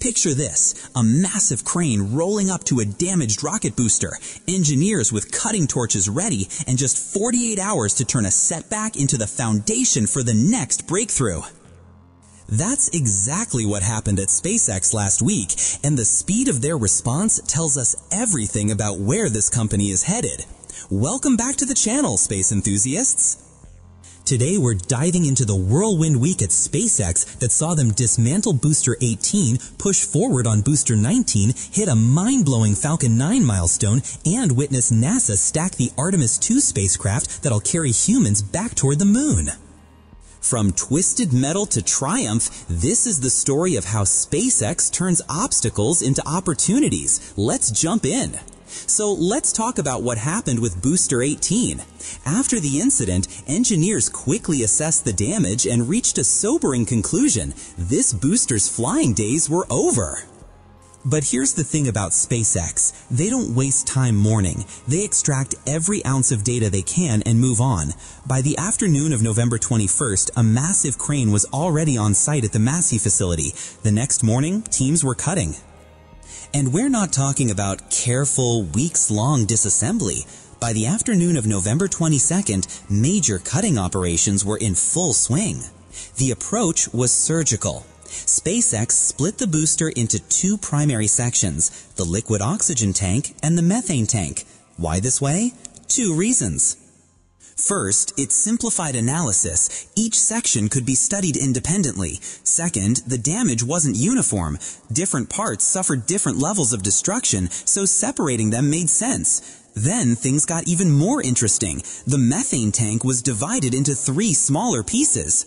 Picture this, a massive crane rolling up to a damaged rocket booster, engineers with cutting torches ready, and just 48 hours to turn a setback into the foundation for the next breakthrough. That's exactly what happened at SpaceX last week, and the speed of their response tells us everything about where this company is headed. Welcome back to the channel, space enthusiasts! Today we're diving into the whirlwind week at SpaceX that saw them dismantle Booster 18, push forward on Booster 19, hit a mind-blowing Falcon 9 milestone, and witness NASA stack the Artemis 2 spacecraft that'll carry humans back toward the moon. From twisted metal to triumph, this is the story of how SpaceX turns obstacles into opportunities. Let's jump in. So let's talk about what happened with Booster 18. After the incident, engineers quickly assessed the damage and reached a sobering conclusion. This booster's flying days were over. But here's the thing about SpaceX. They don't waste time mourning. They extract every ounce of data they can and move on. By the afternoon of November 21st, a massive crane was already on site at the Massey facility. The next morning, teams were cutting. And we're not talking about careful, weeks-long disassembly. By the afternoon of November 22nd, major cutting operations were in full swing. The approach was surgical. SpaceX split the booster into two primary sections, the liquid oxygen tank and the methane tank. Why this way? Two reasons. First, it simplified analysis. Each section could be studied independently. Second, the damage wasn't uniform. Different parts suffered different levels of destruction, so separating them made sense. Then things got even more interesting. The methane tank was divided into three smaller pieces.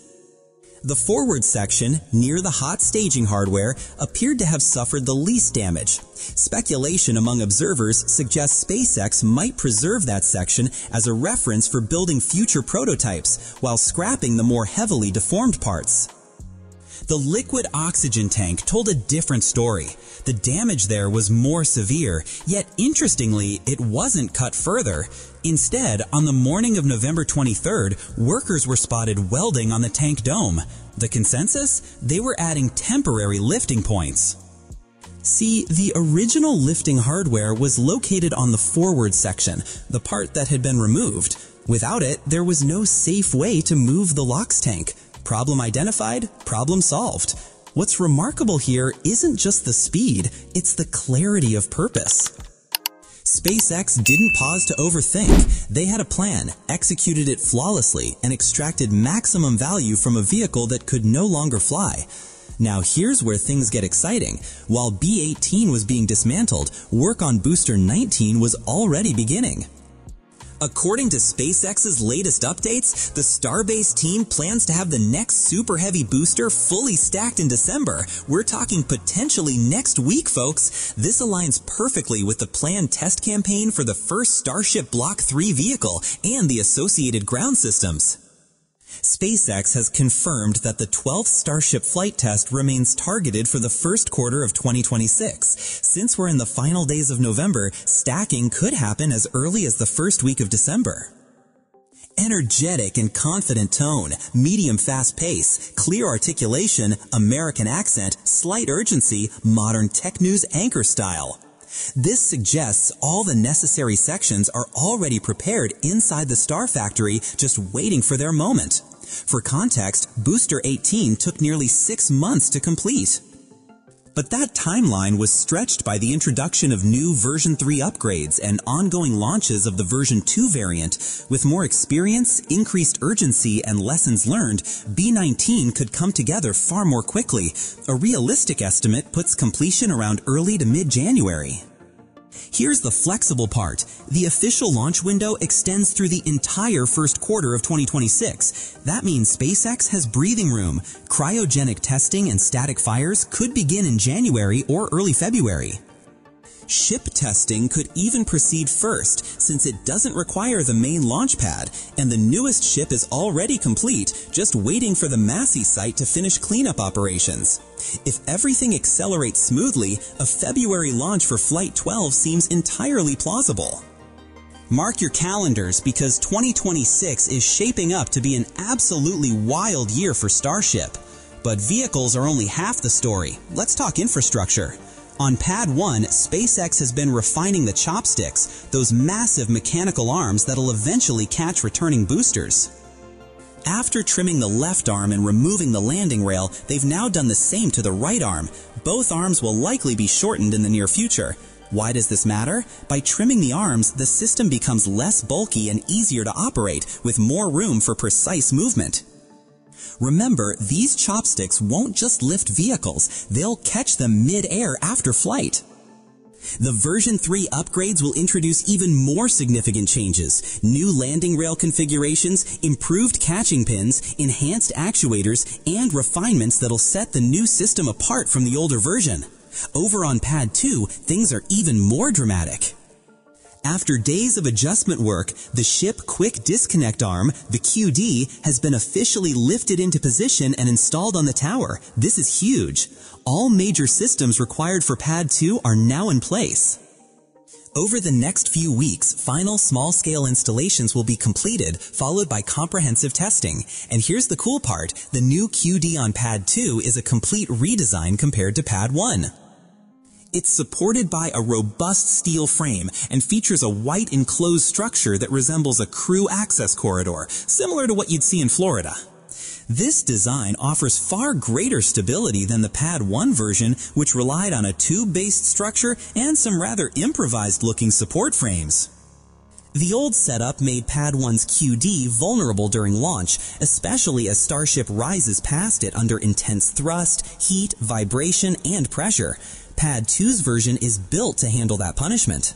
The forward section, near the hot staging hardware, appeared to have suffered the least damage. Speculation among observers suggests SpaceX might preserve that section as a reference for building future prototypes, while scrapping the more heavily deformed parts. The liquid oxygen tank told a different story. The damage there was more severe, yet interestingly, it wasn't cut further. Instead, on the morning of November 23rd, workers were spotted welding on the tank dome. The consensus? They were adding temporary lifting points. See, the original lifting hardware was located on the forward section, the part that had been removed. Without it, there was no safe way to move the LOX tank. Problem identified, problem solved. What's remarkable here isn't just the speed, it's the clarity of purpose. SpaceX didn't pause to overthink. They had a plan, executed it flawlessly, and extracted maximum value from a vehicle that could no longer fly. Now here's where things get exciting. While B-18 was being dismantled, work on Booster 19 was already beginning. According to SpaceX's latest updates, the Starbase team plans to have the next Super Heavy booster fully stacked in December. We're talking potentially next week, folks. This aligns perfectly with the planned test campaign for the first Starship Block 3 vehicle and the associated ground systems. SpaceX has confirmed that the 12th Starship flight test remains targeted for the first quarter of 2026. Since we're in the final days of November, stacking could happen as early as the first week of December. Energetic and confident tone, medium fast pace, clear articulation, American accent, slight urgency, modern tech news anchor style. This suggests all the necessary sections are already prepared inside the Star Factory, just waiting for their moment. For context, Booster 18 took nearly six months to complete. But that timeline was stretched by the introduction of new version 3 upgrades and ongoing launches of the version 2 variant. With more experience, increased urgency, and lessons learned, B19 could come together far more quickly. A realistic estimate puts completion around early to mid-January. Here's the flexible part. The official launch window extends through the entire first quarter of 2026. That means SpaceX has breathing room. Cryogenic testing and static fires could begin in January or early February. Ship testing could even proceed first since it doesn't require the main launch pad and the newest ship is already complete, just waiting for the Massey site to finish cleanup operations. If everything accelerates smoothly, a February launch for Flight 12 seems entirely plausible. Mark your calendars because 2026 is shaping up to be an absolutely wild year for Starship. But vehicles are only half the story. Let's talk infrastructure. On Pad 1, SpaceX has been refining the chopsticks, those massive mechanical arms that'll eventually catch returning boosters. After trimming the left arm and removing the landing rail, they've now done the same to the right arm. Both arms will likely be shortened in the near future. Why does this matter? By trimming the arms, the system becomes less bulky and easier to operate, with more room for precise movement. Remember, these chopsticks won't just lift vehicles, they'll catch them mid-air after flight. The version 3 upgrades will introduce even more significant changes. New landing rail configurations, improved catching pins, enhanced actuators, and refinements that'll set the new system apart from the older version. Over on Pad 2, things are even more dramatic. After days of adjustment work, the ship Quick Disconnect Arm, the QD, has been officially lifted into position and installed on the tower. This is huge. All major systems required for Pad 2 are now in place. Over the next few weeks, final small-scale installations will be completed, followed by comprehensive testing. And here's the cool part, the new QD on Pad 2 is a complete redesign compared to Pad 1. It's supported by a robust steel frame and features a white enclosed structure that resembles a crew access corridor, similar to what you'd see in Florida. This design offers far greater stability than the Pad 1 version, which relied on a tube-based structure and some rather improvised-looking support frames. The old setup made Pad 1's QD vulnerable during launch, especially as Starship rises past it under intense thrust, heat, vibration, and pressure. Pad 2's version is built to handle that punishment.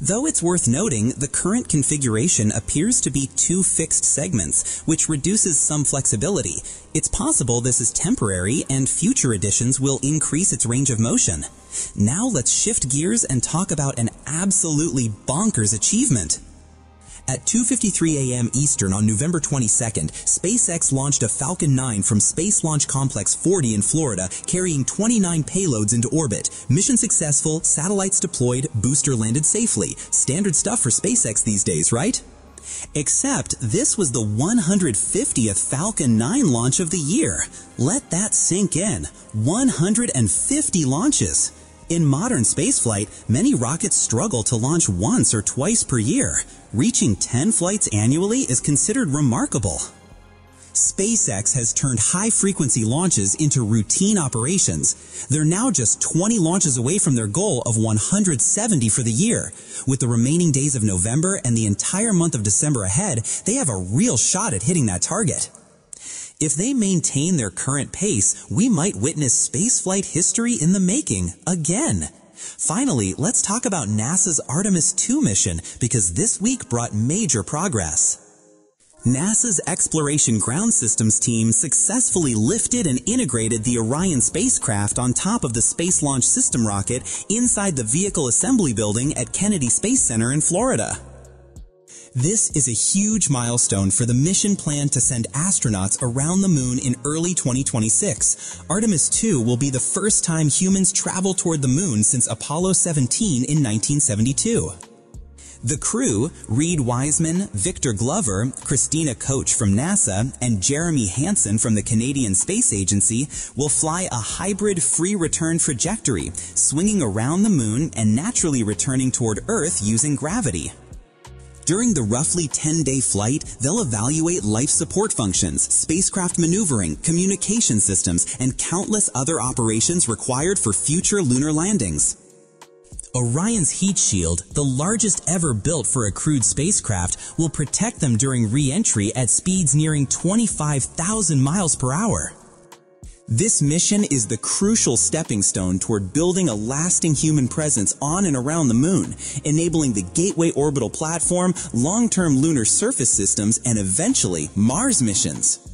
Though it's worth noting, the current configuration appears to be two fixed segments, which reduces some flexibility. It's possible this is temporary and future editions will increase its range of motion. Now let's shift gears and talk about an absolutely bonkers achievement. At 2.53 a.m. Eastern on November 22nd, SpaceX launched a Falcon 9 from Space Launch Complex 40 in Florida, carrying 29 payloads into orbit. Mission successful, satellites deployed, booster landed safely. Standard stuff for SpaceX these days, right? Except this was the 150th Falcon 9 launch of the year. Let that sink in. 150 launches. In modern spaceflight, many rockets struggle to launch once or twice per year. Reaching 10 flights annually is considered remarkable. SpaceX has turned high-frequency launches into routine operations. They're now just 20 launches away from their goal of 170 for the year. With the remaining days of November and the entire month of December ahead, they have a real shot at hitting that target. If they maintain their current pace, we might witness spaceflight history in the making again. Finally, let's talk about NASA's Artemis 2 mission because this week brought major progress. NASA's Exploration Ground Systems team successfully lifted and integrated the Orion spacecraft on top of the Space Launch System rocket inside the Vehicle Assembly Building at Kennedy Space Center in Florida. This is a huge milestone for the mission plan to send astronauts around the moon in early 2026. Artemis 2 will be the first time humans travel toward the moon since Apollo 17 in 1972. The crew, Reid Wiseman, Victor Glover, Christina Koch from NASA, and Jeremy Hansen from the Canadian Space Agency will fly a hybrid free return trajectory, swinging around the moon and naturally returning toward Earth using gravity. During the roughly 10-day flight, they'll evaluate life support functions, spacecraft maneuvering, communication systems, and countless other operations required for future lunar landings. Orion's heat shield, the largest ever built for a crewed spacecraft, will protect them during re-entry at speeds nearing 25,000 miles per hour. This mission is the crucial stepping stone toward building a lasting human presence on and around the moon, enabling the Gateway Orbital Platform, long-term lunar surface systems, and eventually Mars missions.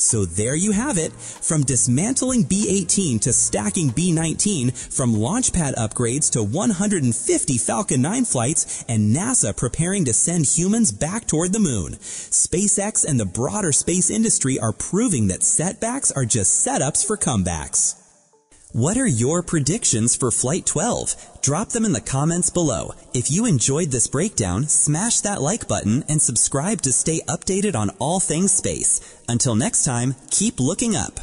So there you have it. From dismantling B-18 to stacking B-19, from launch pad upgrades to 150 Falcon 9 flights, and NASA preparing to send humans back toward the moon. SpaceX and the broader space industry are proving that setbacks are just setups for comebacks. What are your predictions for Flight 12? Drop them in the comments below. If you enjoyed this breakdown, smash that like button and subscribe to stay updated on all things space. Until next time, keep looking up.